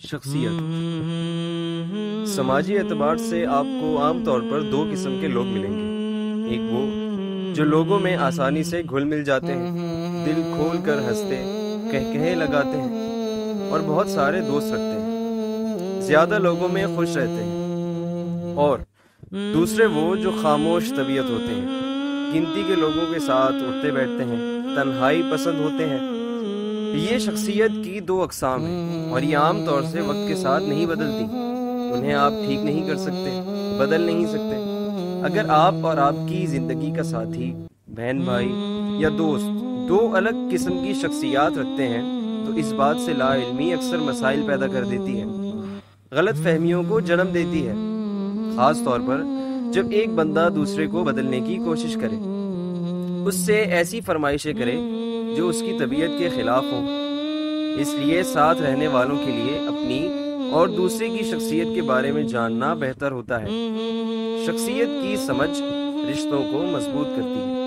शख्सियत। समाजी एतबार से आपको आमतौर पर दो किस्म के लोग मिलेंगे। एक वो जो लोगों में आसानी से घुल मिल जाते हैं दिल खोल कर हँसते कह कहे लगाते हैं और बहुत सारे दोस्त रखते हैं। ज़्यादा लोगों में खुश रहते हैं। और दूसरे वो जो खामोश तबीयत होते हैं गिनती के लोगों के साथ उठते बैठते हैं तन्हाई पसंद होते हैं ये शख्सियत की दो अकसाम हैं और ये आम तौर से वक्त के साथ नहीं बदलती। उन्हें आप ठीक नहीं कर सकते, बदल नहीं सकते। अगर आप और आपकी ज़िंदगी का साथी बहन भाई या दोस्त दो अलग किस्म की शख्सियात रखते हैं तो इस बात से लाइलमी अक्सर मसाइल पैदा कर देती है। गलत फहमियों को जन्म देती है। ख़ास तौर पर जब एक बंदा दूसरे को बदलने की कोशिश करे। उससे ऐसी फरमाइशें करे जो उसकी तबीयत के खिलाफ हो। इसलिए साथ रहने वालों के लिए अपनी और दूसरे की शख्सियत के बारे में जानना बेहतर होता है। शख्सियत की समझ रिश्तों को मज़बूत करती है।